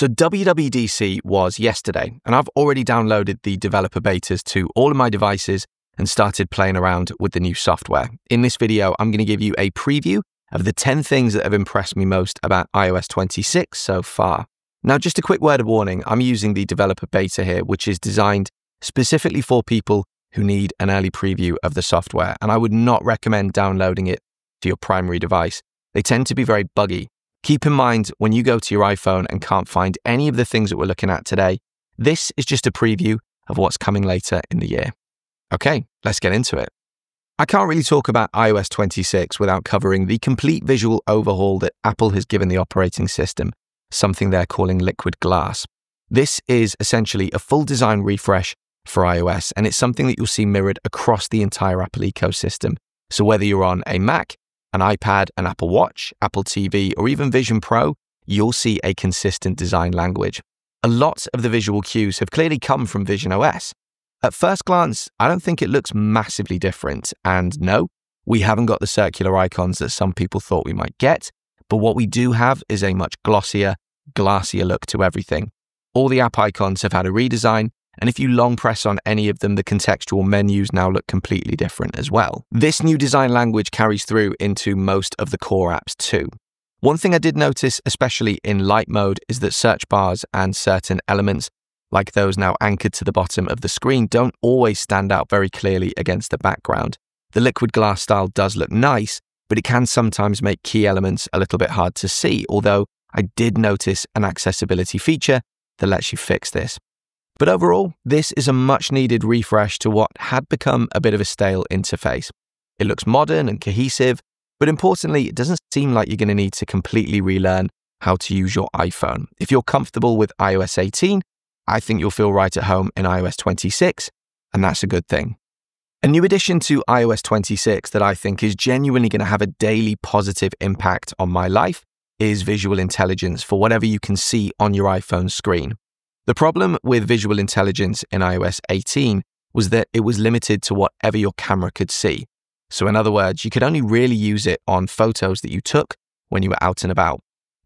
So WWDC was yesterday, and I've already downloaded the developer betas to all of my devices and started playing around with the new software. In this video, I'm going to give you a preview of the 10 things that have impressed me most about iOS 26 so far. Now, just a quick word of warning, I'm using the developer beta here, which is designed specifically for people who need an early preview of the software, and I would not recommend downloading it to your primary device. They tend to be very buggy. Keep in mind when you go to your iPhone and can't find any of the things that we're looking at today, this is just a preview of what's coming later in the year. Okay, let's get into it. I can't really talk about iOS 26 without covering the complete visual overhaul that Apple has given the operating system, something they're calling liquid glass. This is essentially a full design refresh for iOS, and it's something that you'll see mirrored across the entire Apple ecosystem. So whether you're on a Mac, an iPad, an Apple Watch, Apple TV, or even Vision Pro, you'll see a consistent design language. A lot of the visual cues have clearly come from Vision OS. At first glance, I don't think it looks massively different. And no, we haven't got the circular icons that some people thought we might get. But what we do have is a much glossier, glassier look to everything. All the app icons have had a redesign, and if you long press on any of them, the contextual menus now look completely different as well. This new design language carries through into most of the core apps too. One thing I did notice, especially in light mode, is that search bars and certain elements, like those now anchored to the bottom of the screen, don't always stand out very clearly against the background. The liquid glass style does look nice, but it can sometimes make key elements a little bit hard to see, although I did notice an accessibility feature that lets you fix this. But overall, this is a much needed refresh to what had become a bit of a stale interface. It looks modern and cohesive, but importantly, it doesn't seem like you're going to need to completely relearn how to use your iPhone. If you're comfortable with iOS 18, I think you'll feel right at home in iOS 26, and that's a good thing. A new addition to iOS 26 that I think is genuinely going to have a daily positive impact on my life is visual intelligence for whatever you can see on your iPhone screen. The problem with visual intelligence in iOS 18 was that it was limited to whatever your camera could see. So, in other words, you could only really use it on photos that you took when you were out and about.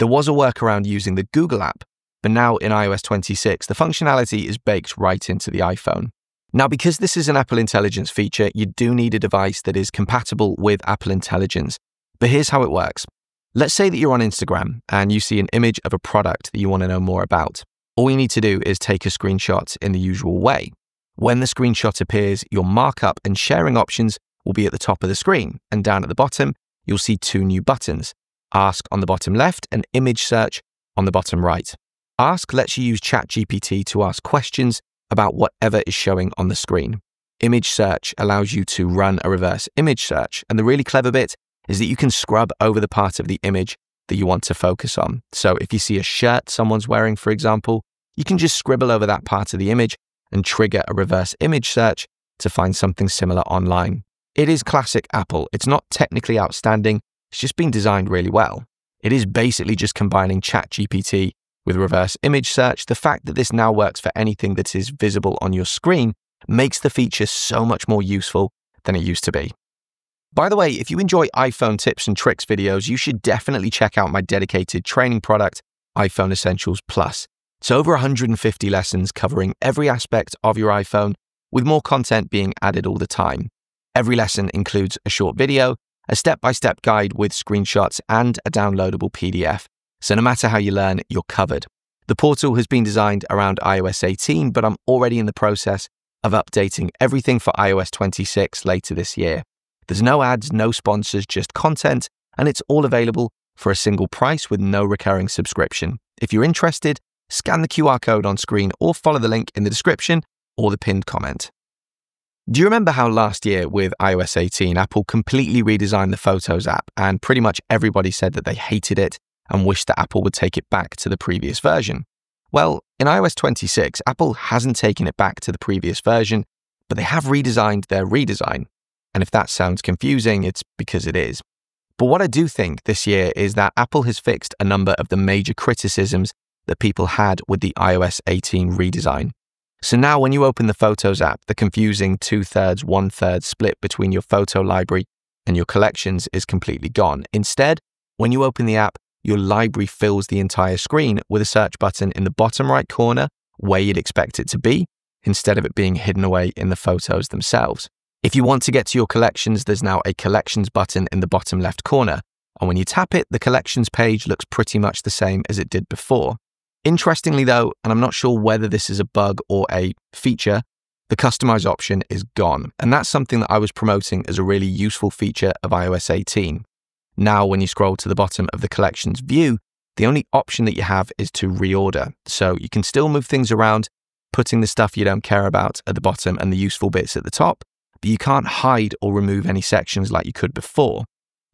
There was a workaround using the Google app, but now in iOS 26, the functionality is baked right into the iPhone. Now, because this is an Apple Intelligence feature, you do need a device that is compatible with Apple Intelligence. But here's how it works. Let's say that you're on Instagram and you see an image of a product that you want to know more about. All you need to do is take a screenshot in the usual way. When the screenshot appears, your markup and sharing options will be at the top of the screen, and down at the bottom, you'll see two new buttons Ask on the bottom left and Image Search on the bottom right. Ask lets you use ChatGPT to ask questions about whatever is showing on the screen. Image Search allows you to run a reverse image search, and the really clever bit is that you can scrub over the part of the image that you want to focus on. So if you see a shirt someone's wearing, for example, you can just scribble over that part of the image and trigger a reverse image search to find something similar online. It is classic Apple. It's not technically outstanding, it's just been designed really well. It is basically just combining ChatGPT with reverse image search. The fact that this now works for anything that is visible on your screen makes the feature so much more useful than it used to be. By the way, if you enjoy iPhone tips and tricks videos, you should definitely check out my dedicated training product, iPhone Essentials Plus. It's over 150 lessons covering every aspect of your iPhone, with more content being added all the time. Every lesson includes a short video, a step by step guide with screenshots, and a downloadable PDF. So no matter how you learn, you're covered. The portal has been designed around iOS 18, but I'm already in the process of updating everything for iOS 26 later this year. There's no ads, no sponsors, just content, and it's all available for a single price with no recurring subscription. If you're interested, scan the QR code on screen or follow the link in the description or the pinned comment. Do you remember how last year with iOS 18, Apple completely redesigned the Photos app and pretty much everybody said that they hated it and wished that Apple would take it back to the previous version? Well, in iOS 26, Apple hasn't taken it back to the previous version, but they have redesigned their redesign. And if that sounds confusing, it's because it is. But what I do think this year is that Apple has fixed a number of the major criticisms that people had with the iOS 18 redesign. So now when you open the Photos app, the confusing two thirds, one third split between your photo library and your collections is completely gone. Instead, when you open the app, your library fills the entire screen with a search button in the bottom right corner where you'd expect it to be, instead of it being hidden away in the photos themselves. If you want to get to your collections, there's now a collections button in the bottom left corner. And when you tap it, the collections page looks pretty much the same as it did before. Interestingly, though, and I'm not sure whether this is a bug or a feature, the customize option is gone. And that's something that I was promoting as a really useful feature of iOS 18. Now, when you scroll to the bottom of the collections view, the only option that you have is to reorder. So you can still move things around, putting the stuff you don't care about at the bottom and the useful bits at the top, but you can't hide or remove any sections like you could before.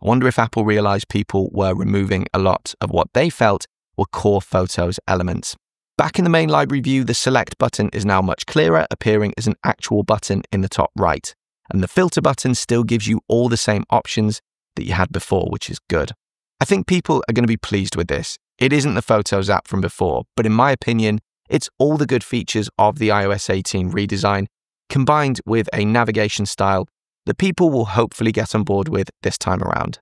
I wonder if Apple realized people were removing a lot of what they felt were core Photos elements. Back in the main library view, the select button is now much clearer, appearing as an actual button in the top right. And the filter button still gives you all the same options that you had before, which is good. I think people are going to be pleased with this. It isn't the Photos app from before, but in my opinion, it's all the good features of the iOS 18 redesign combined with a navigation style that people will hopefully get on board with this time around.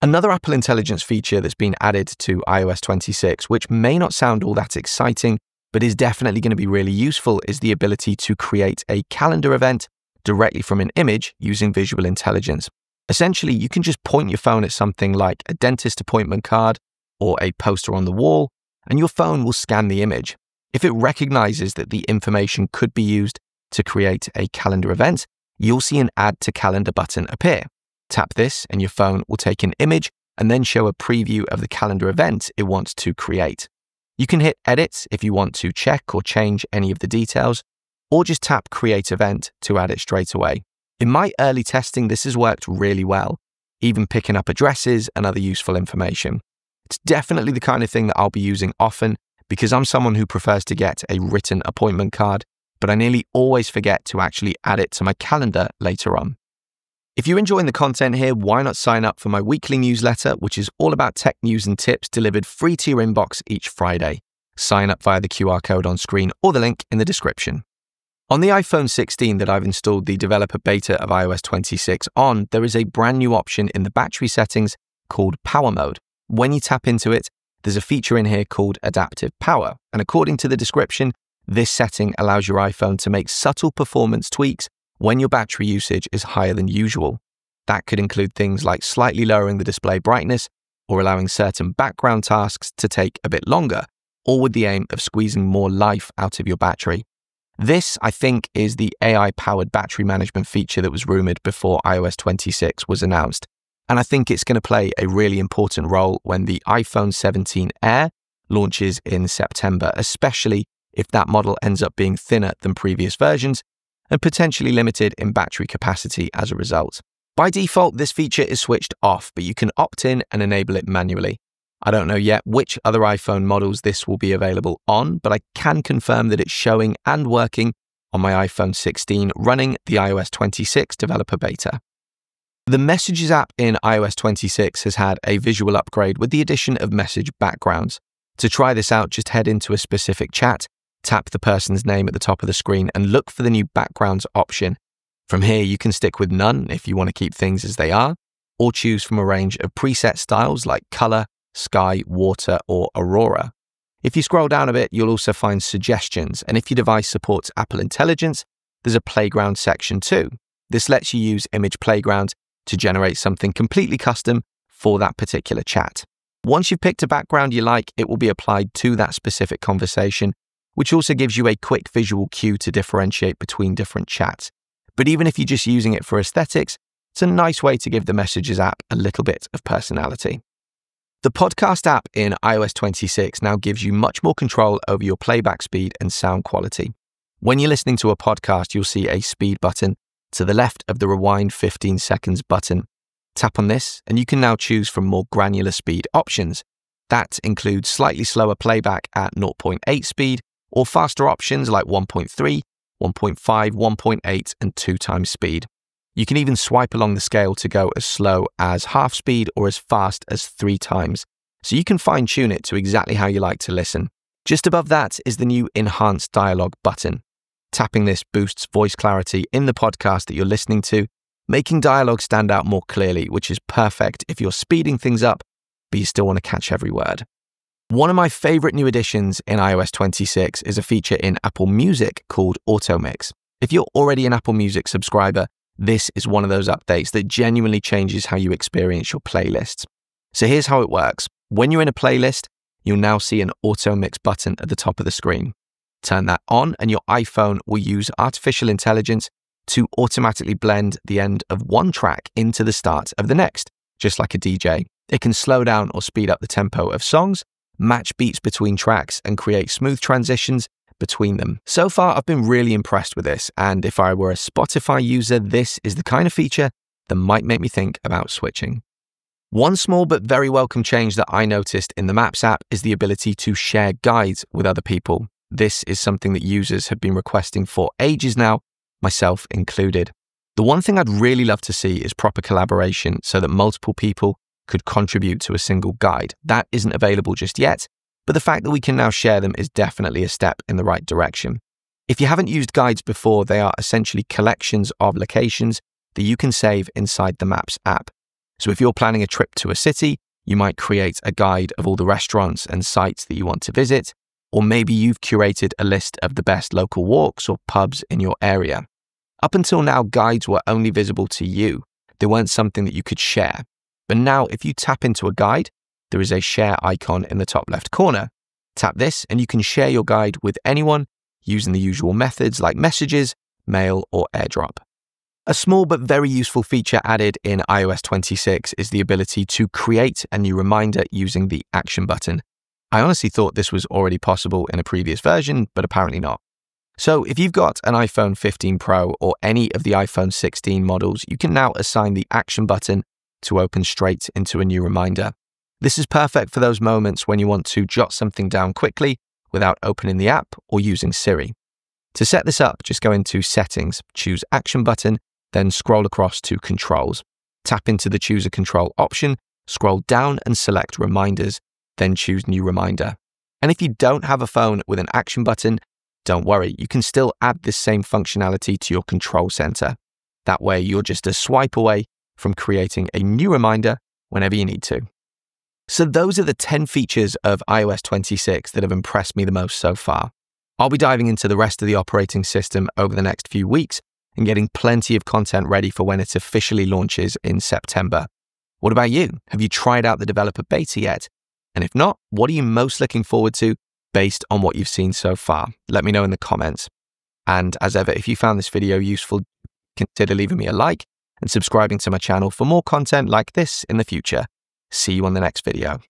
Another Apple Intelligence feature that's been added to iOS 26, which may not sound all that exciting, but is definitely going to be really useful, is the ability to create a calendar event directly from an image using visual intelligence. Essentially, you can just point your phone at something like a dentist appointment card or a poster on the wall, and your phone will scan the image. If it recognizes that the information could be used to create a calendar event, you'll see an Add to Calendar button appear. Tap this, and your phone will take an image and then show a preview of the calendar event it wants to create. You can hit Edit if you want to check or change any of the details, or just tap Create Event to add it straight away. In my early testing, this has worked really well, even picking up addresses and other useful information. It's definitely the kind of thing that I'll be using often because I'm someone who prefers to get a written appointment card, but I nearly always forget to actually add it to my calendar later on. If you're enjoying the content here, why not sign up for my weekly newsletter, which is all about tech news and tips delivered free to your inbox each Friday? Sign up via the QR code on screen or the link in the description. On the iPhone 16 that I've installed the developer beta of iOS 26 on, there is a brand new option in the battery settings called Power Mode. When you tap into it, there's a feature in here called Adaptive Power. And according to the description, this setting allows your iPhone to make subtle performance tweaks when your battery usage is higher than usual. That could include things like slightly lowering the display brightness or allowing certain background tasks to take a bit longer, all with the aim of squeezing more life out of your battery. This, I think, is the AI powered battery management feature that was rumored before iOS 26 was announced. And I think it's going to play a really important role when the iPhone 17 Air launches in September, especially if that model ends up being thinner than previous versions and potentially limited in battery capacity as a result. By default, this feature is switched off, but you can opt in and enable it manually. I don't know yet which other iPhone models this will be available on, but I can confirm that it's showing and working on my iPhone 16 running the iOS 26 developer beta. The Messages app in iOS 26 has had a visual upgrade with the addition of message backgrounds. To try this out, just head into a specific chat tap the person's name at the top of the screen and look for the new backgrounds option. From here, you can stick with none if you want to keep things as they are, or choose from a range of preset styles like color, sky, water, or aurora. If you scroll down a bit, you'll also find suggestions, and if your device supports Apple Intelligence, there's a playground section too. This lets you use Image Playground to generate something completely custom for that particular chat. Once you've picked a background you like, it will be applied to that specific conversation which also gives you a quick visual cue to differentiate between different chats. But even if you're just using it for aesthetics, it's a nice way to give the Messages app a little bit of personality. The podcast app in iOS 26 now gives you much more control over your playback speed and sound quality. When you're listening to a podcast, you'll see a speed button to the left of the rewind 15 seconds button. Tap on this, and you can now choose from more granular speed options. That includes slightly slower playback at 0.8 speed or faster options like 1.3, 1.5, 1.8, and 2 times speed. You can even swipe along the scale to go as slow as half speed or as fast as 3 times, so you can fine tune it to exactly how you like to listen. Just above that is the new Enhanced Dialogue button. Tapping this boosts voice clarity in the podcast that you're listening to, making dialogue stand out more clearly, which is perfect if you're speeding things up but you still want to catch every word. One of my favorite new additions in iOS 26 is a feature in Apple Music called Auto Mix. If you're already an Apple Music subscriber, this is one of those updates that genuinely changes how you experience your playlists. So here's how it works. When you're in a playlist, you'll now see an auto mix button at the top of the screen. Turn that on, and your iPhone will use artificial intelligence to automatically blend the end of one track into the start of the next, just like a DJ. It can slow down or speed up the tempo of songs match beats between tracks, and create smooth transitions between them. So far, I've been really impressed with this, and if I were a Spotify user, this is the kind of feature that might make me think about switching. One small but very welcome change that I noticed in the Maps app is the ability to share guides with other people. This is something that users have been requesting for ages now, myself included. The one thing I'd really love to see is proper collaboration so that multiple people could contribute to a single guide. That isn't available just yet, but the fact that we can now share them is definitely a step in the right direction. If you haven't used guides before, they are essentially collections of locations that you can save inside the Maps app. So if you're planning a trip to a city, you might create a guide of all the restaurants and sites that you want to visit, or maybe you've curated a list of the best local walks or pubs in your area. Up until now, guides were only visible to you. They weren't something that you could share. But now, if you tap into a guide, there is a share icon in the top left corner. Tap this, and you can share your guide with anyone using the usual methods like messages, mail, or airdrop. A small but very useful feature added in iOS 26 is the ability to create a new reminder using the action button. I honestly thought this was already possible in a previous version, but apparently not. So, if you've got an iPhone 15 Pro or any of the iPhone 16 models, you can now assign the action button to open straight into a new reminder. This is perfect for those moments when you want to jot something down quickly without opening the app or using Siri. To set this up, just go into Settings, choose Action button, then scroll across to Controls. Tap into the Choose a Control option, scroll down and select Reminders, then choose New Reminder. And if you don't have a phone with an action button, don't worry, you can still add this same functionality to your control center. That way, you're just a swipe away from creating a new reminder whenever you need to. So, those are the 10 features of iOS 26 that have impressed me the most so far. I'll be diving into the rest of the operating system over the next few weeks and getting plenty of content ready for when it officially launches in September. What about you? Have you tried out the developer beta yet? And if not, what are you most looking forward to based on what you've seen so far? Let me know in the comments. And as ever, if you found this video useful, consider leaving me a like and subscribing to my channel for more content like this in the future. See you on the next video.